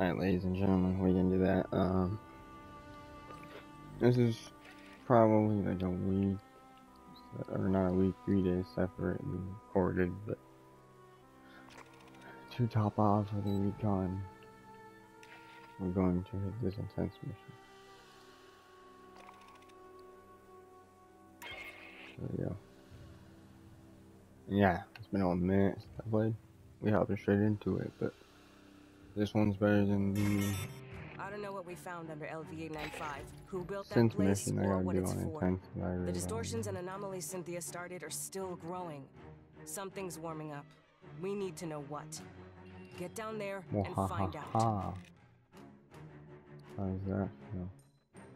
Alright, ladies and gentlemen, we can do that. Um, this is probably like a week, or not a week, three days separate and recorded, but to top off of the recon, we're going to hit this intense mission. There we go. Yeah, it's been a minute since I played. We hopped straight into it, but this one's better than the I don't know what we found under LV-895, who built that place, or what it's for. really The distortions and anomalies Cynthia started are still growing. Something's warming up. We need to know what. Get down there and find out. How's that feel?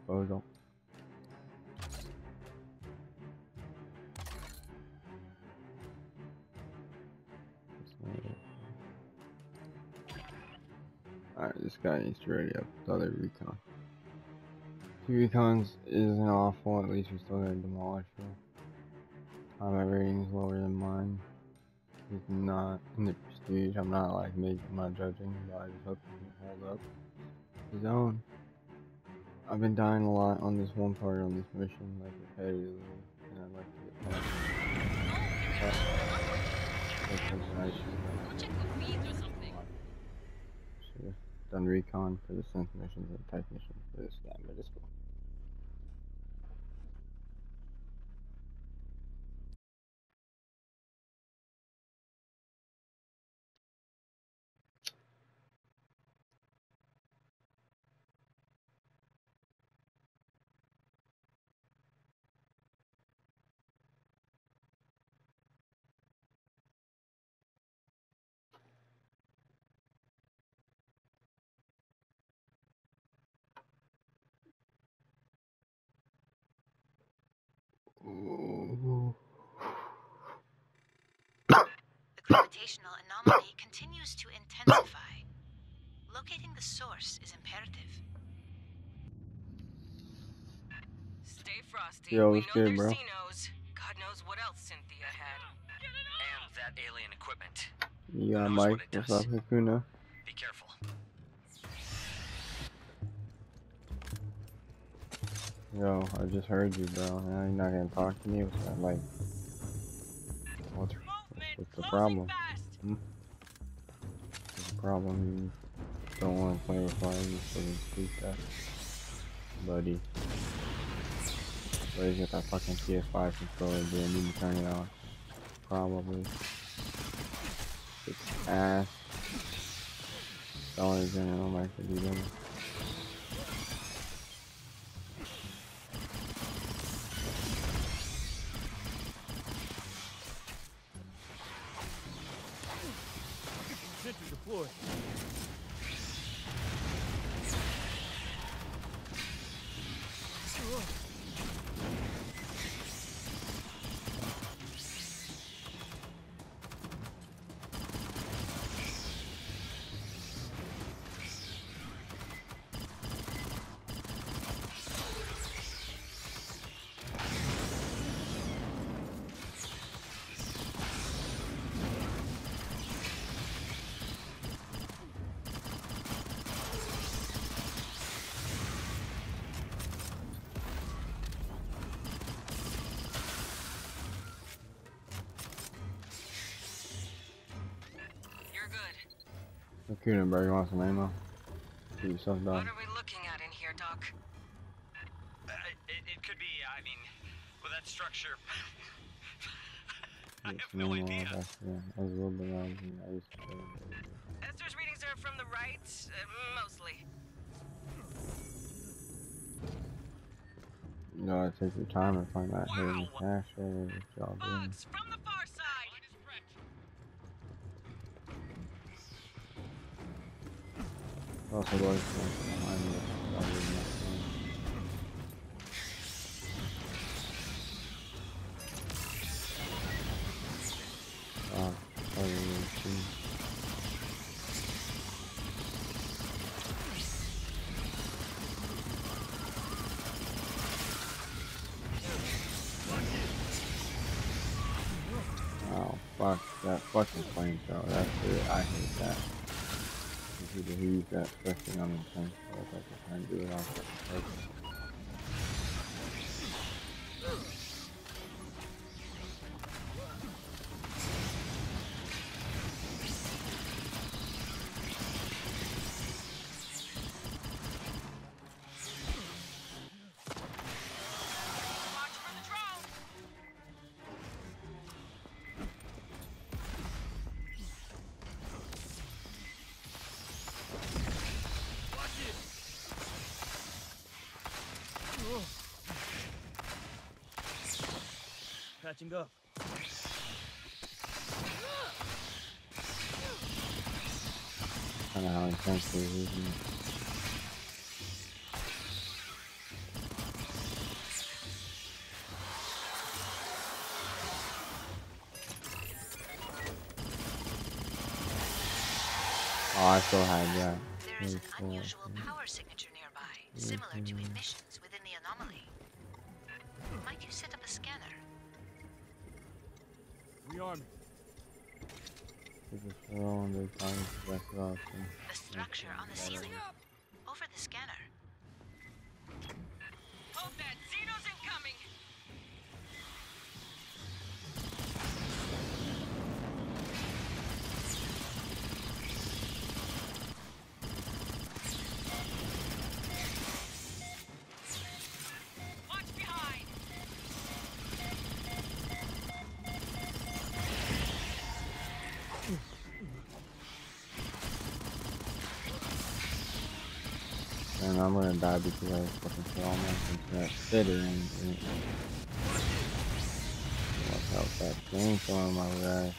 Bozo. Oh, Alright, this guy needs to ready up the other recon. Two recons isn't awful, at least we're still gotta demolish her. Uh, my rating's lower than mine. He's not in the prestige. I'm not like making, I'm not judging, but I just hope he can hold up his own. I've been dying a lot on this one part on this mission, like repetitively, and I'd like to get past. But, that's something I should Check the feeds or something. should have done recon for the synth missions and tech missions for this guy, but it's cool. Continues to intensify. Locating the source is imperative. Stay frosty. Yo, we what's know good, bro? Xenos. God knows what else Cynthia had. And that alien equipment. You got knows Mike, what what's up, Hakuna? Be careful. Yo, I just heard you, bro. Now you're not gonna talk to me? What's that like? What's, what's, what's the problem? Hmm? Problem? You don't want to play with fire, fucking speak that. Buddy. Buddy's got that fucking PS5 controller, dude. I need to turn it off. Probably. It's ass. Dollars in it, I'm like, to do that. Sentry good. Hakuna, bro, you want some ammo? Get yourself What are we looking at in here, Doc? Uh, it, it could be, I mean, with that structure. I Get have some no idea. back there. I was a little bit loud I used to. Esther's readings are from the right, uh, mostly. You gotta take your time and find that hidden cache or what y'all doing. Bugs from 아, 저도 아직 안, 안, 안, 안, 안, 안, 안, 안, 안, 안, 안, 안, got pressing on the tank, so I to do it off Patching up. Kind of how intense they're using it. Oh, I still had that. There is an Very unusual power signature nearby, similar to emissions within the anomaly. Might you set up a scanner? The time to back off. The structure on the ceiling. I'm gonna die because I was fucking all my internet city and, and watch out that game throwing my guy.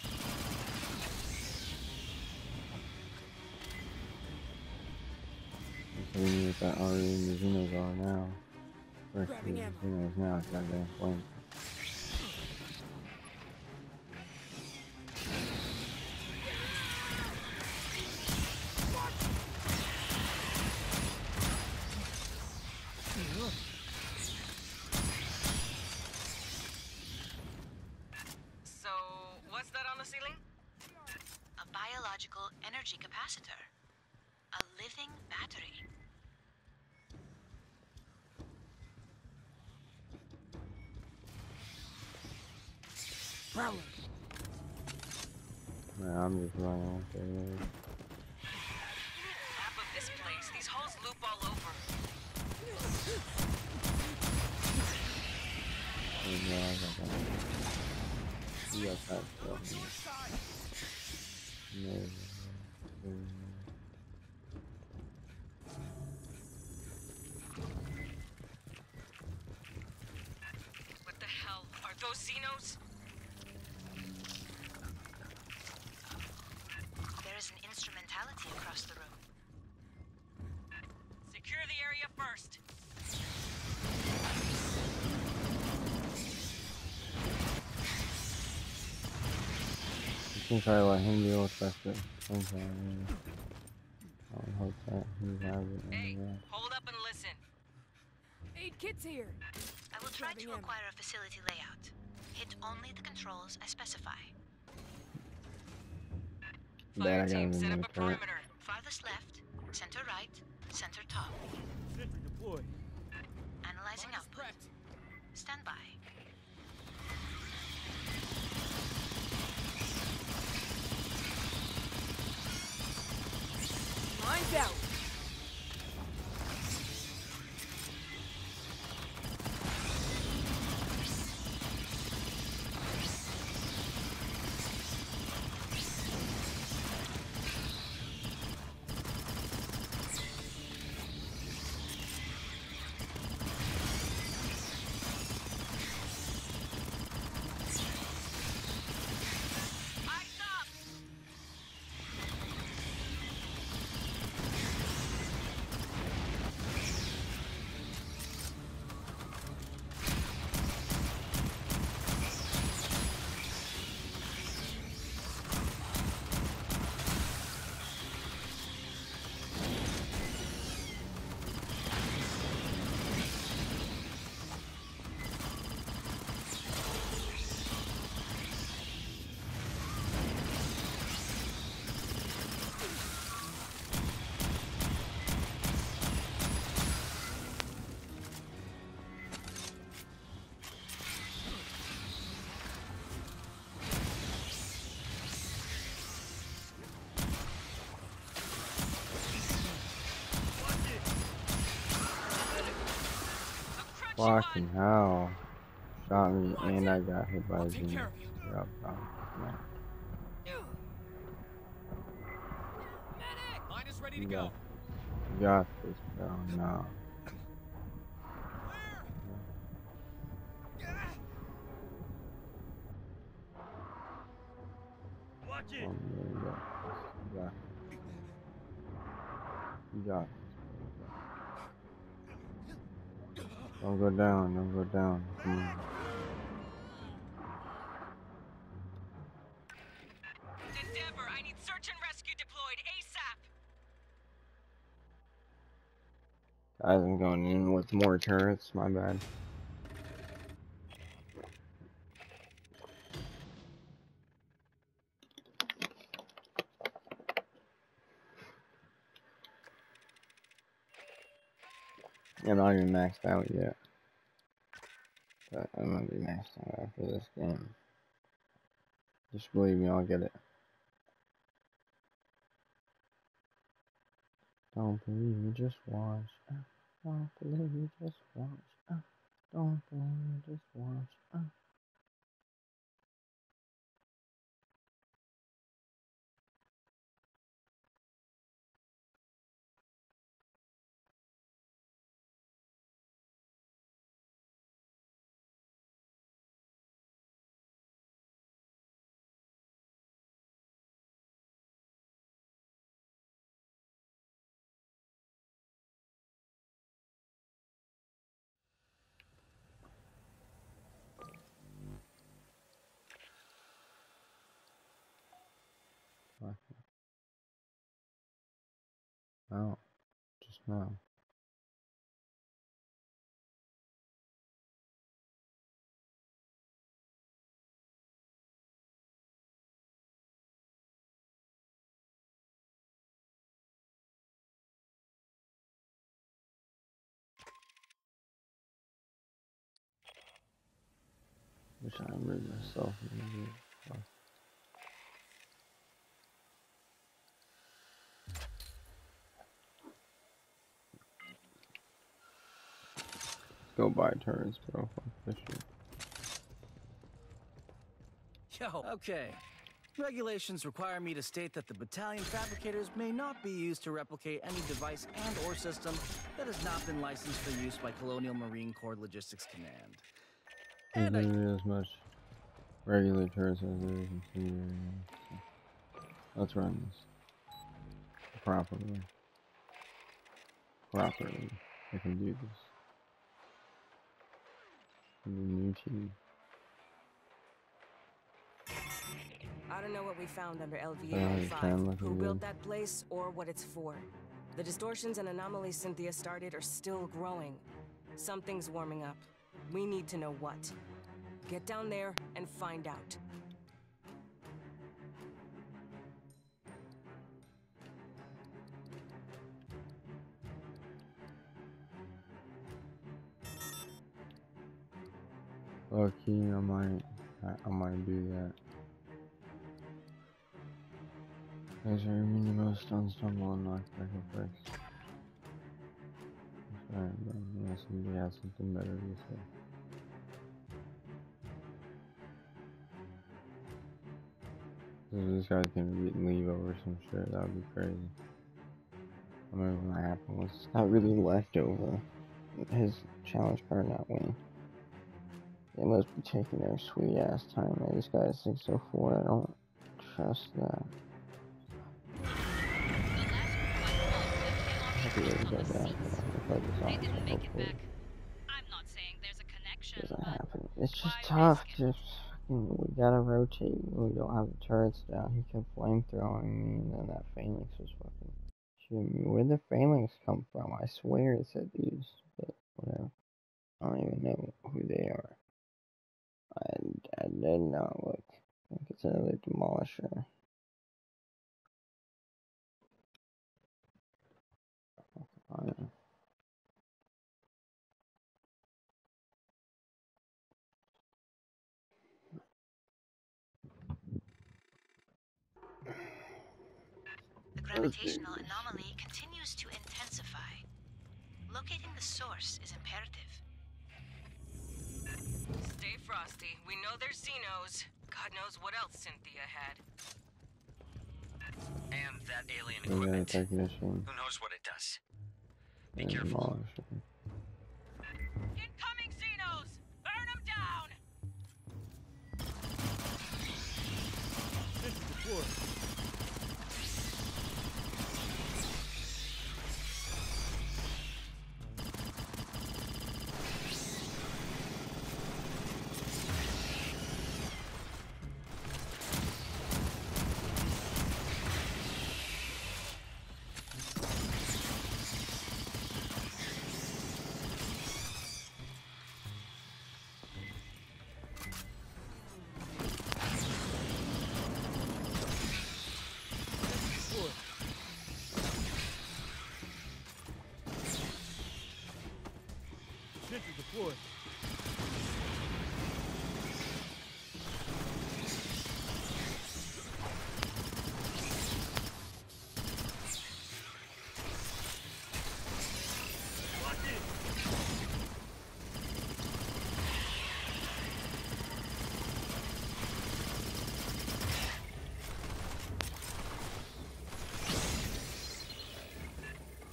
We need that already in the Xenos are now. First the Grabbing ammo. Xenos now, goddamn flame. Biological energy capacitor. A living battery. Prowler. Man, I'm just running out there. yeah. Map of this place. These holes loop all over. Yeah, I got that. You got that stuff. No, no, no. What the hell? Are those Xenos? There is an instrumentality across the room. Secure the area first. You can try to let him deal with that shit sometime. yeah. I would hope that he has it. Hey, hold up and listen. Aid kit's here. I will try to acquire a facility layout. Hit only the controls I specify. Fire that I got team, set up a current. perimeter. Farthest left, center right, center top. Sentry deployed. Analyzing Mine output. prepped. Stand by. Mine's Fucking hell. Shot me and I got hit by a demon. you. Yep, oh, man. Mine is ready to go. got, this, bro. No. Watch Oh, it. yeah, you got this. You got this. You got this. Don't go down, don't go down. Come on. Endeavor, I need search and rescue deployed ASAP. Guys, I'm going in with more turrets, my bad. I'm not even maxed out yet. But I'm gonna be maxed out after this game. Just believe me, I'll get it. Don't believe me, just watch. Don't believe me, just watch. Don't believe me, just watch. No, just now. Wish I removed myself. from the game. Fuck. Go buy turrets, bro. Fuck this shit. Yo. Okay. Regulations require me to state that the battalion fabricators may not be used to replicate any device and or system that has not been licensed for use by Colonial Marine Corps Logistics Command. And I as much regular turrets as there is in. So let's run this properly. Properly. I can do this. I don't know what we found under LV-895, who built that place, or what it's for. The distortions and anomalies Cynthia started are still growing. Something's warming up. We need to know what. Get down there and find out. Oh, Low key, I might, I, I might do that. Guys, are mini most stone stumble and knock back a bricks. Alright, bro. Unless somebody has something better to say. This guy's gonna be, leave over some shit, that would be crazy. I remember when that happened was not really left over. His challenge card not winning. They must be taking their sweet ass time, man. This guy is 604. I don't trust that. The last Happy group I to go called down. was If I just They didn't make it back. I'm not saying there's a connection, doesn't happen. It's just tough. Just fucking, we gotta rotate. We don't have the turrets down. He kept flamethrowing me, and then that phalanx was fucking shooting me. Where'd the phalanx come from? I swear it said these, but whatever. I don't even know who they are. I, I did not look. It's another demolisher. The gravitational anomaly continues to intensify. Locating the source is imperative. Stay frosty. We know there's Xenos. God knows what else Cynthia had. And that alien equipment. technician Who knows what it does? Be and careful. Incoming Xenos! Burn them down! Sentry deployed. Sentry deployed. Lock in.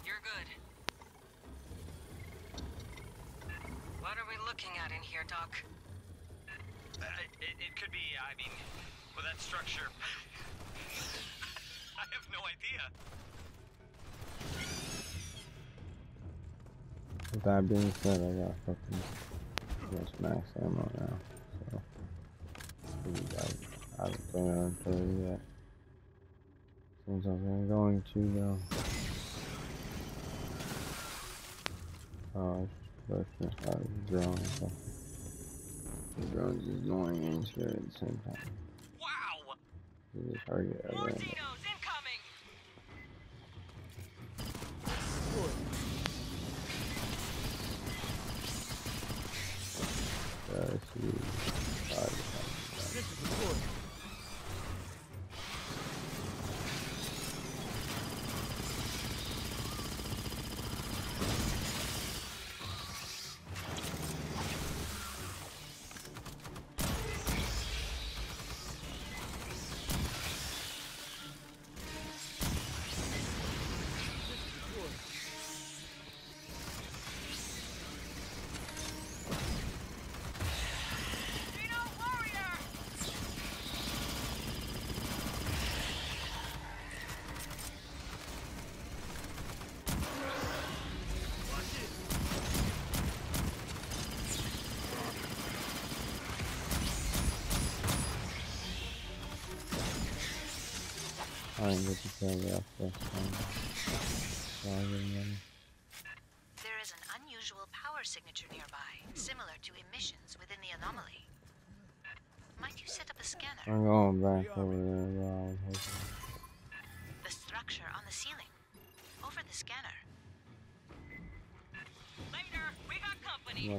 You're good. What are we looking at in here, Doc? Uh, it, it could be, I mean, with that structure. I have no idea. With that being said, I got fucking just max ammo now, so I haven't put it on 30 yet. Seems like I'm going to though. Oh, out of the The drone's just annoying and scary at the same time. Wow! Just target More everything. Xenos incoming! There is an unusual power signature nearby, similar to emissions within the anomaly. Might you set up a scanner? I'm going back over there, but I was hoping. The structure on the ceiling. Over the scanner. Later! We got company!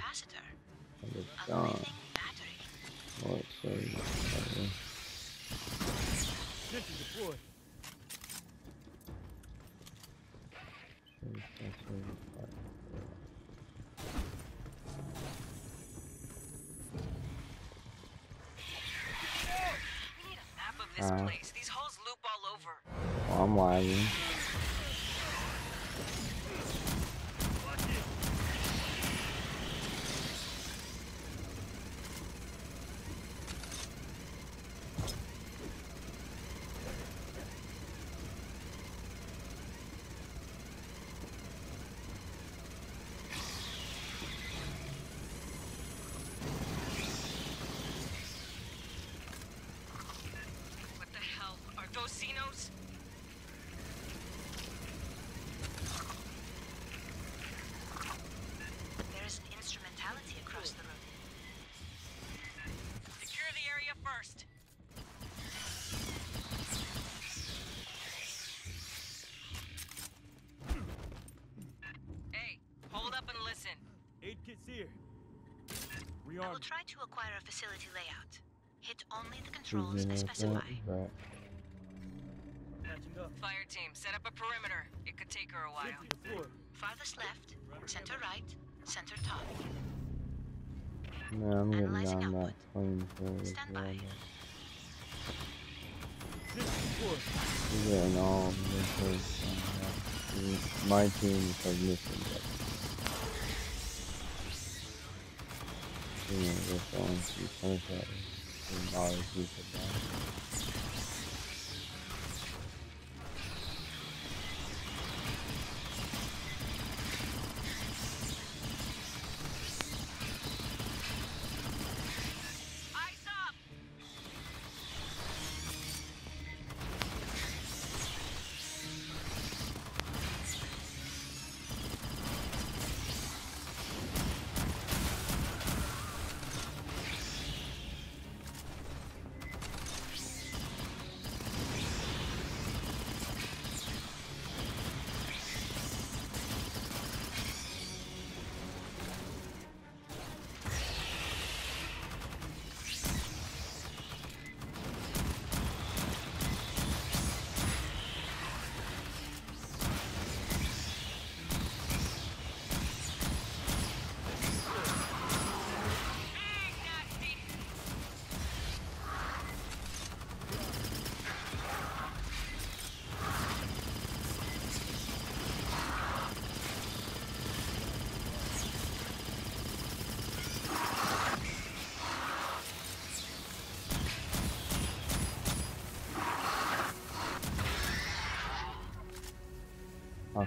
energy uh, capacitor. Like it's A gone. living battery. Well, it's saved. Okay. Sentry deployed. Sure, that's saved. Alright. We need a map of this Uh. place. These holes loop all over. Well, I'm lagging. Lock in. those Xenos? There is an instrumentality across the room. Secure the area first. Hey, hold up and listen. Aid kit's here. I will try to acquire a facility layout. Hit only the controls I specify. but Patching up. Fire team, set up a perimeter. It could take her a while. Lifting the floor. Farthest left, center right, center top. no, I'm getting Analyzing down that output. plane for as Stand well. by. but Lifting the floor. We're getting all of this. Uh, my team is like missing, you know, this one, punished that. And.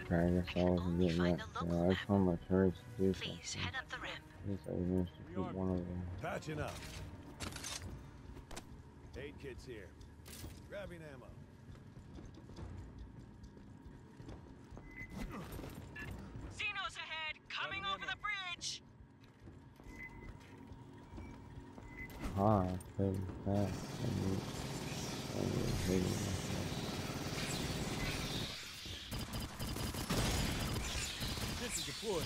Okay, I guess I wasn't only getting that. a Yeah, I just want my turrets to do Please something. head up the ramp. At least I managed to keep one of them. Patching up. Aid kit's here. Grabbing ammo. Xenos ahead! Coming over the bridge! Ah, I played that. I need, I need hating myself. System deployed.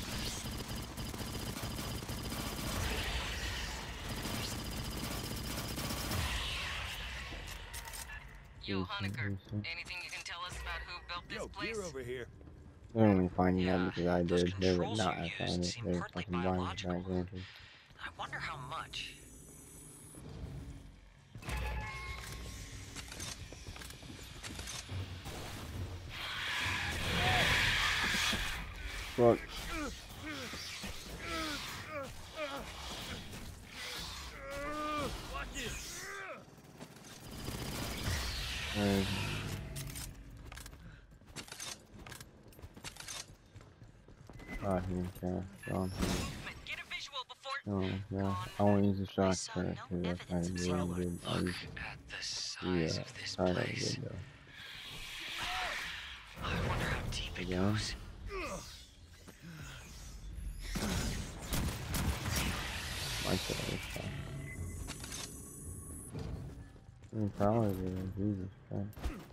Yo, Yes, Hoenicker, yes, yes. anything you can tell us about who built this Yo, place? gear over here. They're only finding Yeah, that because I did. They would not you have found it. They're fucking blind biological. I wonder how much. It. there's Ah, he can cast on him. Movement, Get a visual before... Oh, yeah. I use the shock saw track no because evidence you of really good. I Look used at the the size of this place. though. I wonder how deep it goes. Like that other stuff. I mean, probably. Jesus Christ.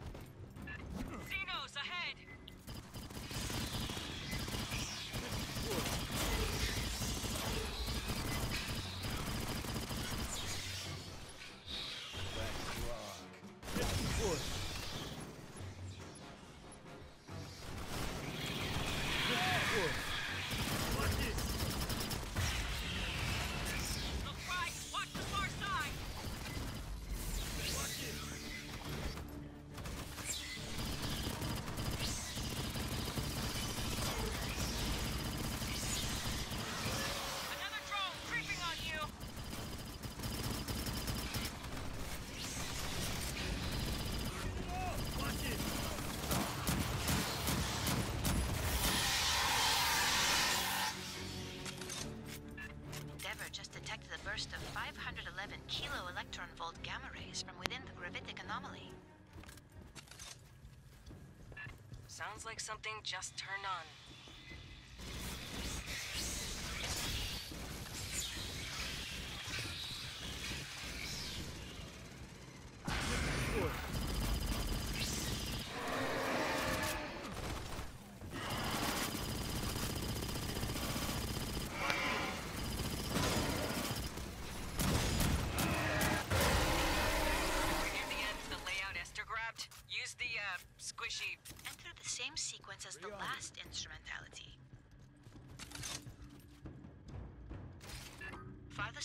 manifold gamma rays from within the gravitic anomaly. Sounds like something just turned on.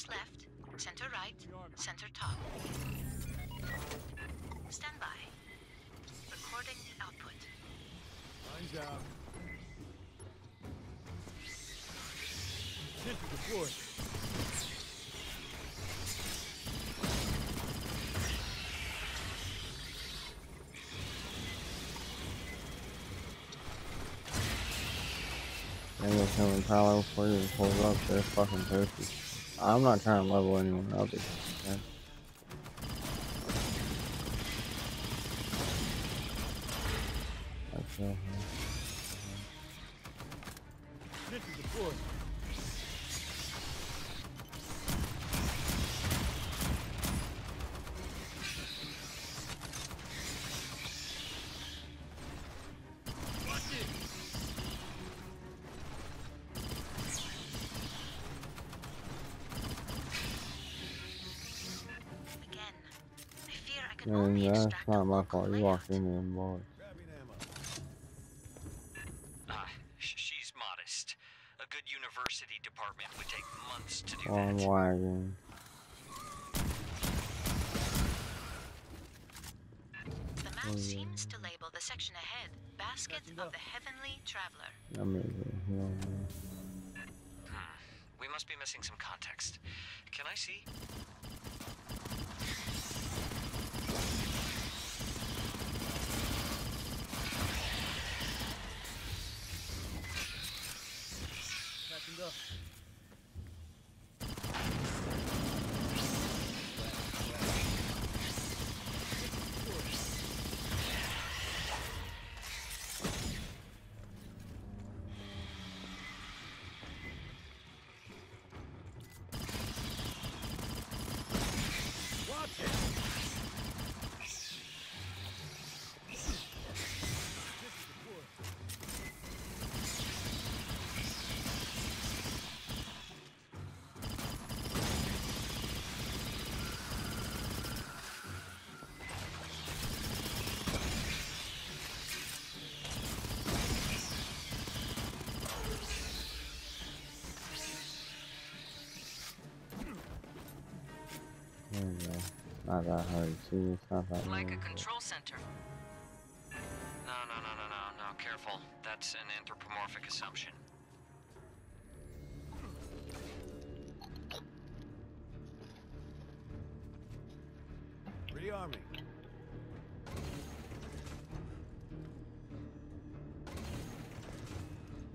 Left, center right, center top. Stand by. Recording output. Mine's out. Sentry deployed. And there's someone probably before you pull up, they're fucking thirsty. I'm not trying to level anyone up. It's, yeah. That's it. And only that's extract not my fault. You walked in there and bought. Ah, she's modest. A good university department would take months to do On that. wagon. The map Oh, yeah. seems to label the section ahead Basket of the Heavenly Traveler. I mean, you know, Hmm. We must be missing some context. Can I see? Not that hard. See, it's not that Like a control center. No, no, no, no, no, no. Careful. That's an anthropomorphic assumption. Rearming.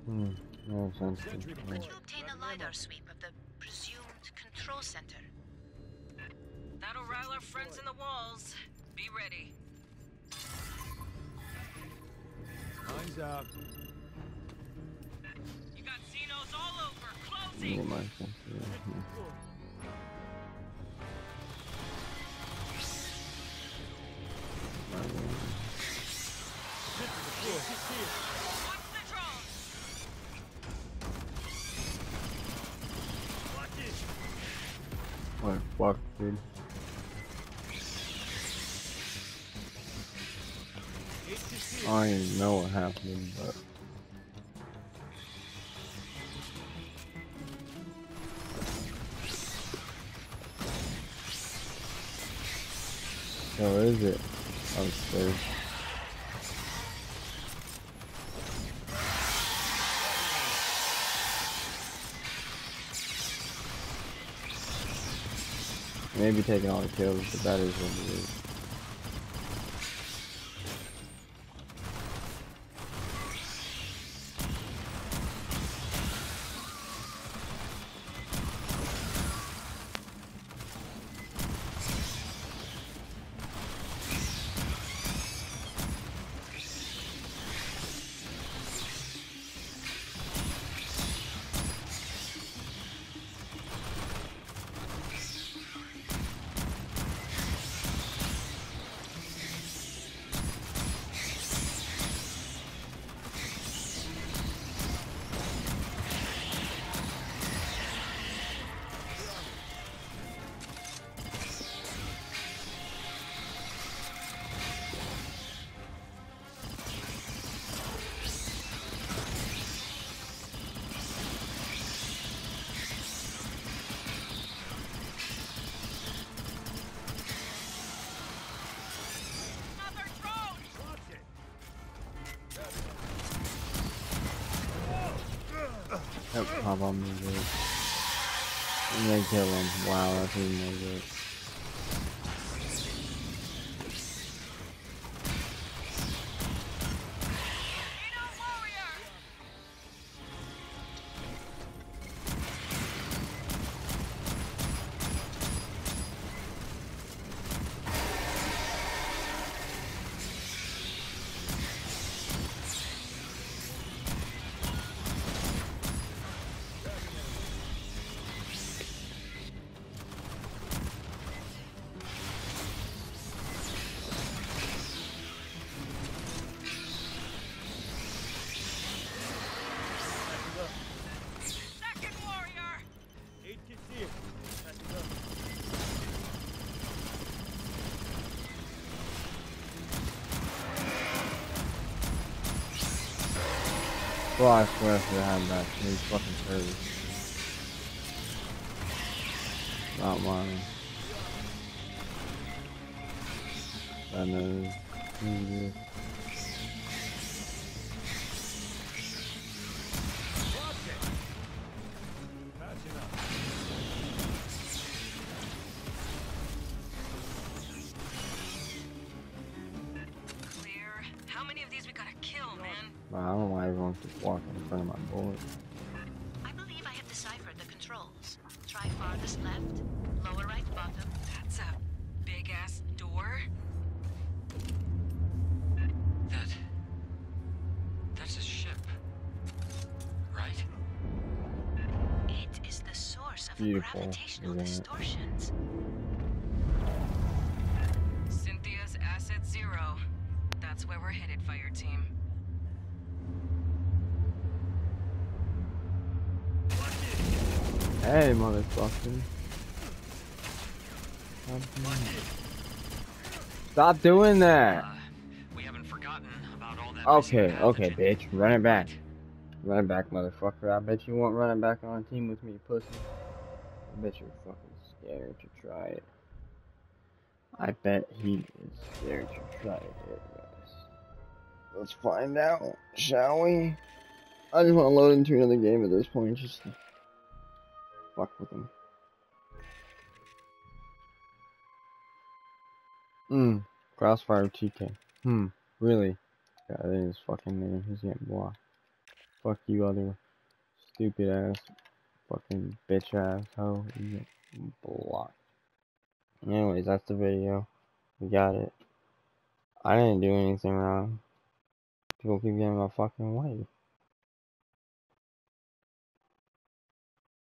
Hmm. No sense. Sentry to- deployed. You obtain a LiDAR sweep of the presumed control center. That'll rile our friends in the walls. Be ready. Mine's out. You got Xenos all over. Look Closing. I don't even know what happened, but. So is it upstairs? Maybe taking all the kills, but that is what it is. Pop on me, dude. And then kill him. Wow, that's even more good. Well, I swear if they had that, he's fucking crazy. Not mine. I know. Hey, motherfucker. Stop doing that. Stop doing that! Uh, we haven't forgotten about all that. Okay, okay, bitch. Run it back. Run it back, motherfucker. I bet you won't run it back on a team with me, pussy. I bet you're fucking scared to try it. I bet he is scared to try it, guys. Let's find out, shall we? I just want to load into another game at this point, just fuck with him. Hmm. Crossfire TK. Hmm. Really? God, that is fucking name. He's getting blocked. Fuck you, other stupid ass, fucking bitch ass hoe. You get blocked. Anyways, that's the video. We got it. I didn't do anything wrong. People keep getting my fucking way.